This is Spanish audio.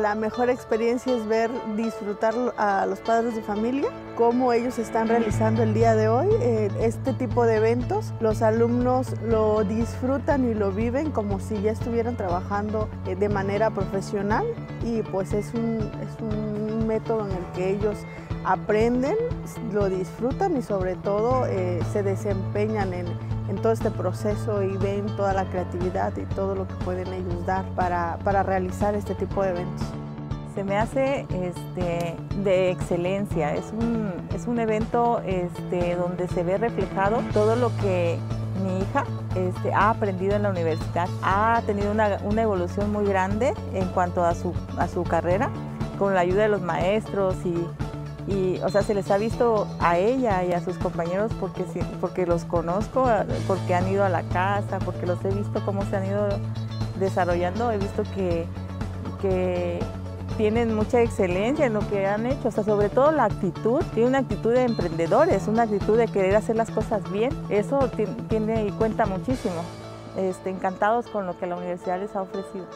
la mejor experiencia es ver disfrutar a los padres de familia, cómo ellos están realizando el día de hoy eh, este tipo de eventos. Los alumnos lo disfrutan y lo viven como si ya estuvieran trabajando eh, de manera profesional y pues es un, es un método en el que ellos aprenden, lo disfrutan y sobre todo eh, se desempeñan en, en, todo este proceso y ven toda la creatividad y todo lo que pueden ellos dar para, para realizar este tipo de eventos. Se me hace este, de excelencia, es un, es un evento este, donde se ve reflejado todo lo que mi hija este, ha aprendido en la universidad, ha tenido una, una evolución muy grande en cuanto a su, a su carrera, con la ayuda de los maestros y y o sea se les ha visto a ella y a sus compañeros porque porque los conozco porque han ido a la casa porque los he visto cómo se han ido desarrollando he visto que, que tienen mucha excelencia en lo que han hecho, o sea, sobre todo la actitud, tiene una actitud de emprendedores, una actitud de querer hacer las cosas bien, eso tiene y cuenta muchísimo. Este, encantados con lo que la universidad les ha ofrecido.